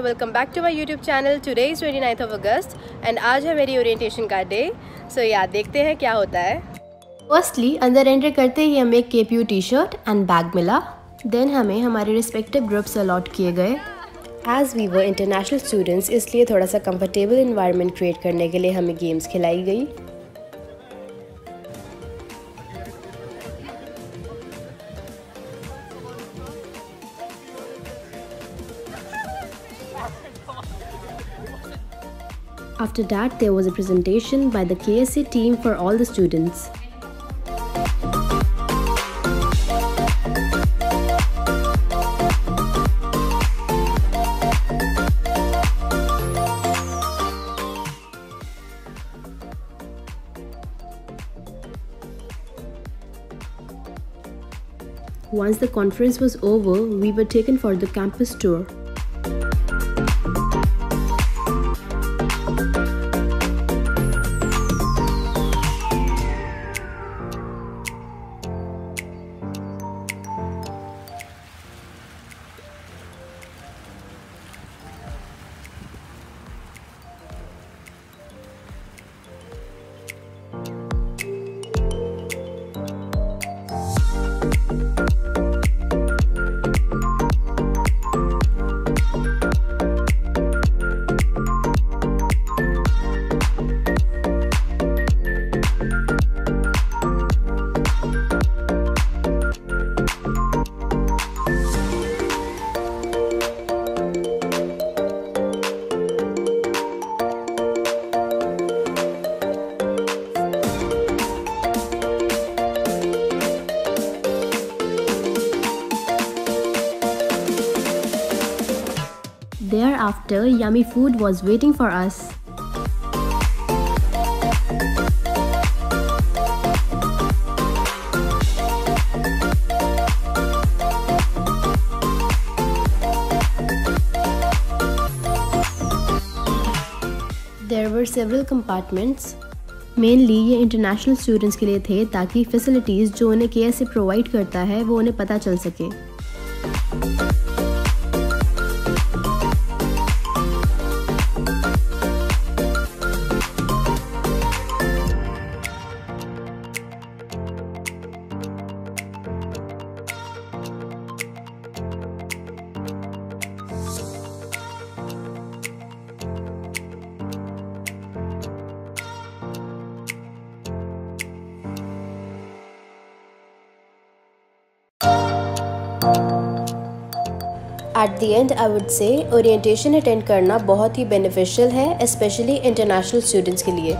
Welcome back to my YouTube channel today is twenty ninth of August and आज है मेरी orientation का day so यार देखते हैं क्या होता है. फर्स्टली अंदर एंटर करते ही हमें K P U T shirt and bag मिला. देन हमें हमारे रिस्पेक्टिव ग्रुप्स अलॉट किए गए. एज़ वी वो इंटरनेशनल स्टूडेंट्स इसलिए थोड़ा सा कंफर्टेबल इन्वायरमेंट क्रिएट करने के लिए हमें गेम्स खिलाई गई. After that, there was a presentation by the KSA team for all the students. Once the conference was over, we were taken for the campus tour. Thereafter, yummy food was waiting for us. There were several compartments. Mainly ये international students के लिए थे ताकि facilities जो उन्हें के provide करता है वो उन्हें पता चल सके at the end I would say orientation attend करना बहुत ही बेनिफिशियल है स्पेशली इंटरनेशनल स्टूडेंट्स के लिए.